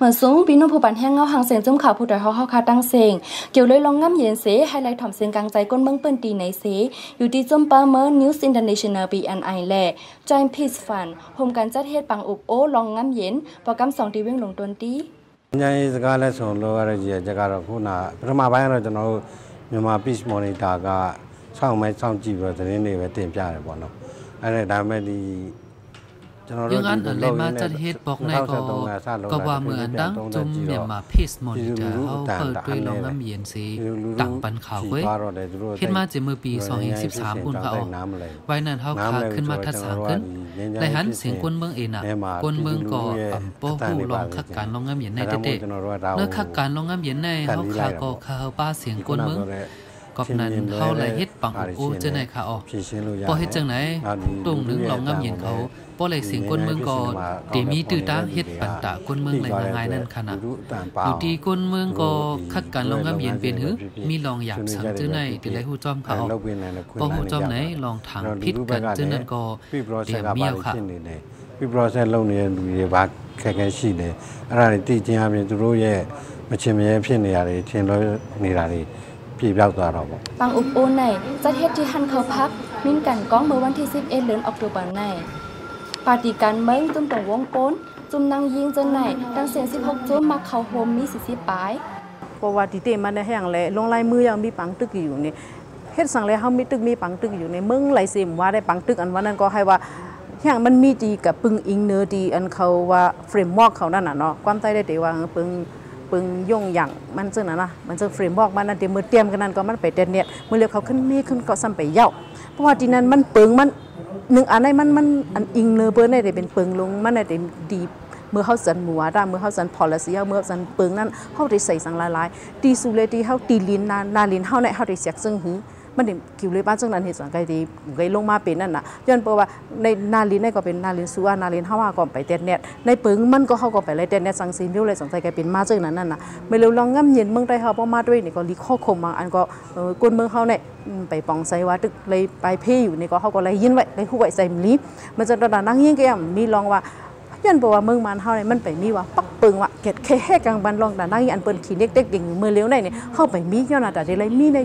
มือนสูงปีนุ่มผู้ปันแห้งเงาหางเสียงจุ่มข่าวผู้ดอยเฮาเฮาคาตั้งเสียงเกี่ยวเลยลองง่ำเย็นเสไฮไลท์ถ่อมเสียงกลางใจก้นเมืองเปิ้นตีในเสอยู่ที่จุ่มปาเมอร์ News International BNI แหละ Joint Peace Fund โฮมการจัดเฮ็ดปังอุบโอลองง่ำเย็นโปรแกรม2ตีเว้งลงตนตีညာရေးစကားလဲဆိုလိုရတဲ့ကြီးကြကတော့ခုနပထမပိုင်းကတော့ကျွန်တော်တို့မြန်မာ Peace Monitor ကစောင့်မဲစောင့်ကြည့်ပြီးသတင်းတွေပဲတင်ပြတယ်ပေါ့နော်အဲ့ဒါဒါမဲ့ဒီ ยังอันอะไรมาจัดเฮ็ดบอกในก็ก็ว่าเมืองดังจุ่มเมียมาเพสมอนิเตอร์เฮาเปิดด้วยลองน้ำเย็นสิตังปันข่าวเว้ยเฮ็ดมาจะเมื่อปี2013ปุ่นเขาไว้นั้นเฮาขาขึ้นมาทัดสาขึ้นในหันเสียงคนเมืองเองน่ะคนเมืองก็อำโปฮู้ลองคักการลองน้ำเย็นในเด็ดๆเนื้อคักการลองน้ำเย็นในเฮาขาก็คาป้าเสียงคนเมืองกอบนั้นเขาเลยเฮ็ดปังอูจังไหนค่ะอ๋อพอเฮ็ดจังไหนตรงนึงลองง้ำเย็นเขาพอเลยเสียงคนเมือง cọc nằn hao lại hết bằng u trên này khảo bỏ hết chân này tùng đứng lòng ngâm nhìn khẩu bỏ lại xỉn quân mương có để mi tư tá hết bản tạ quân mương lại mà ngài nên khả năng dù đi quân mương có khắc cản lòng ngâm nhìn biển hứ mi lòng giảm sáng trên này từ lấy hù chom khảo bỏ hù chom này lòng thẳng phít cận trên nên có để miêu khảo ပြပရဆက်လုပ်နေတဲ့လူတွေဘာခက်ခဲရှိနေအဲ့ဒါတွေတည်ခြင်းအပြင်သူတို့ရဲ့မချင်မရဲဖြစ်နေရတယ်ထင်လွဲနေတာတွေ พี่เปล่าตัวเราบปังอุบโอนในจัดเฮ็ดที่หันเขาพักมินกันก้องเมื่อวันที่ 11 เดือนออกตุลาในปาร์ตี้การเมืองจุ่มตรงวงโกนจุ่มนางยิงจนไหนตั้งเสียง 16 จุ่มมาเข้าโฮมมี40ปลายเพราะว่าที่เตมันได้แห้งแล้วลงลายมือยังมีปังตึกอยู่นี่เฮ็ดสั่งแล้วเฮามีตึกมีปังตึกอยู่ในเมืองไหลเสมว่าได้ปังตึกอันวันนั้นก็ให้ว่าอย่างมันมีดีกับปึงอิงเนอร์ดีอันเขาว่าเฟรมวอร์กเขานั่นน่ะเนาะความใต้ได้แต่ว่าปึง ปึงย่งอย่างมันจึงนะนะมันจึงเฟรมบอกมันนั่นเดียวมือเตรียมกันนั่นก็มันไปเด็ดเนี่ยมือเรียกเขาขึ้นมีขึ้นก็ซ้ำไปเย่าเพราะว่าที่นั้นมันปึงมันหนึ่งอันไหนมันมันอันอิงเนอเบอร์ในเดี๋ยเป็นปึงลงมันในเดี๋ยดีเมื่อเขาสันหมัวได้เมื่อเขาสันพอลเสียเมื่อสันปึงนั้นเขาได้ใส่สังลายลายตีสูเลตีเขาตีลินนานาลินเขาในเขาได้เสียกซึ่งหือ มันเด็กิวเลยบ้านจังนั้นเหตุสังไกดีไกลงมาเป็นนั่นน่ะย้อนเปว่าในนาลินในก็เป็นนาลินซัวนาลินฮาว่าก็ไปเต็ดเน็ตในปึงมันก็เฮาก็ไปเลยเต็ดเน็ตสังสินเดียวเลยสงสัยกเป็นมาจังนั้นนั่นน่ะไม่เร็วลองง่ำเย็นเมืองใต้เฮาบ่มาด้วยนี่ก็ลีข้อคมบางอันก็กวนเมืองเฮาเนี่ยไปปองใส่ว่าตึกเลยไปเพ่อยู่นี่ก็เฮาก็เลยยินไว้เลยฮู้ไว้ใส่มลีมันจะตอนนั่งยิ่งแก้มมีลองว่ายันบอกว่าเมืองมันเฮาเนี่ยมันไปมีว่าปักปึงว่าเกตแค่แค่กลางบันลองแต่นั่งอันเปิ้นขี้เด็กเด็กเก่งเมื่อเลี้ยวในเนี่ยเข้าไปมีย้อนแต่ได้เลยมีใน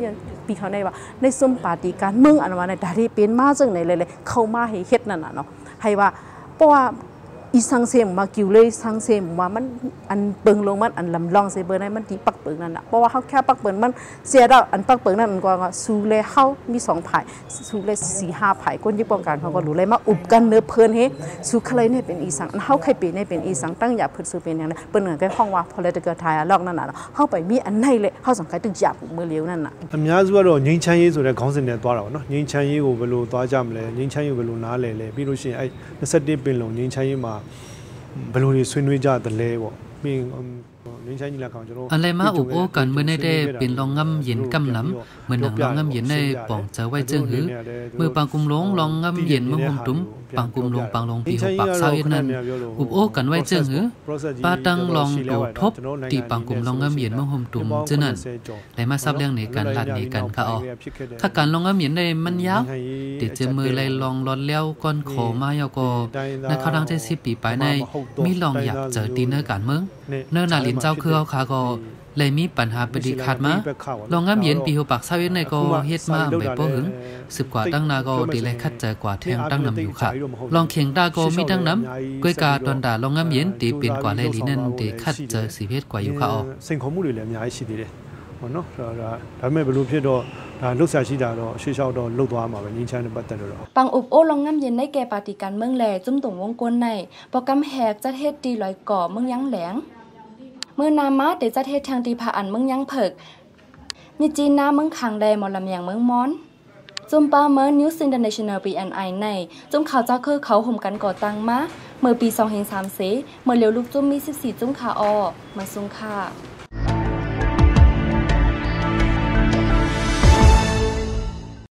ปีเขาในว่าในซุ่มปารติการเมืองอันว่าในดารีเป็นมาจึงในเลยเข้ามาให้เฮ็ดนั่นน่ะเนาะให้ว่าเพราะว่า อีสังเซมมากิวเลยสังเซมว่ามันอันเปิงลงมันอันลำลองเซเบอร์ในมันที่ปักเปิงนั่นน่ะเพราะว่าเขาแค่ปักเปิงมันเสียดาวอันปักเปิงนั่นมันก็สูเลยเขามีสองผายสูเลยสี่ห้าผายคนที่ป้องกันเขาก็รู้เลยมาอุบกันเนื้อเพลินเฮสูเคยเนี่ยเป็นอีสังอันเขาเคยเป็นเนี่ยเป็นอีสังตั้งอย่าพื้นสูเป็นอย่างนั้นเปิ้นเงินแค่ห้องว่า political ไทยลอกนั่นน่ะเขาไปมีอันไหนเลยเขาสังเกตถึงจับมือเลี้ยวนั่นน่ะအများစုကတော့ငင်းချမ်းရေးဆိုတဲ့ခေါင်းစဉ်နဲ့တွားတာပေါ့နော်ငင်းချမ်းရေးကိုဘယ်လိုတွားကြမလဲငင်းချမ်းရေးကိုဘယ်လိုနားလည်လဲပြီးလို့ရှိရင်အဲ့21ပင်လုံငင်းချမ်းရေးမှာ ဘယ်လိုတွေဆွေးနွေးကြသလဲပေါ့ပြီး อะไรมาอุบโอกันเมื่อในได้เป็นลองงำเย็นกำลำเหมือนหนังลองงำเย็นในป่องจะไว้เจิงหือเมื่อปางกุมหลงลองงำเย็นเมื่อห่มตุ้มปางกุมหลงปางลงปีหกปากเศร้าเย็นนั้นอุบโอกันไว้เจิงหือปาตังลองโดทบตีปางกุมลองงำเย็นเมื่อห่มตุ้มเจนั้นแต่มาซับเรื่องในการลัดในกันค่ะอ๋อถ้าการลองงำเย็นในมันยาวเดี๋ยวจะมือเลยลองรอนแล้วก้อนขอมายาก็ในเขาวดังใจสิบปีไปในมีลองอยากเจอตีเนื้อการเมืองเนื้อนาลินเจ้าคือเอาขาก็เลยมีปัญหาปฏิคัดมาลองงามเย็นปีหัวปากเศร้าเย็นในก็เฮ็ดมาไม่พอหึงสิบกว่าตั้งนาก็ดีเลยคัดใจกว่าแทงตั้งนำอยู่ค่ะลองเขียงดาก็มีตั้งน้ำก้อยกาตอนด่าลองงามเย็นตีเปลี่ยนกว่าเลยลีนั่นตีคัดเจอสีเพศกว่าอยู่ค่ะอ๋อสิ่งของมูลเลยมีหลายสิดีเลยဟုတ်နော်ဒါဒါဒါပေမဲ့ဘယ်လိုဖြစ်တော့ဒါလှုပ်ရှားရှိတာတော့ရှေ့လျှောက်တော့လှုပ်သွားမှာပဲငင်းချမ်းနဲ့ပတ်သက်လို့တော့ปังอุบโอลองงำเย็นในแก่ปาฏิการเมืองแหล่จุ่มตรงวงกลในโปรแกรมแหกจัดเฮ็ดตีลอยก่อเมืองยังแหลงเ มื่อนามาเดจะเทศทางตีผาอันเมืองยังเผิก มีจีนนาเมืองขังแดมอลำยางเมืองมอนจุมปาเมอร์นิวส์อินเตอร์เนชั่นแนลปีแอนไอในจุมข่าวเจ้าคือเขาห่มกันก่อตั้งมาเมื่อปี 2 0 3 4เมื่อเลียวลูกจุ่มมี 14 จุ่มขาออมาซุงค่ะ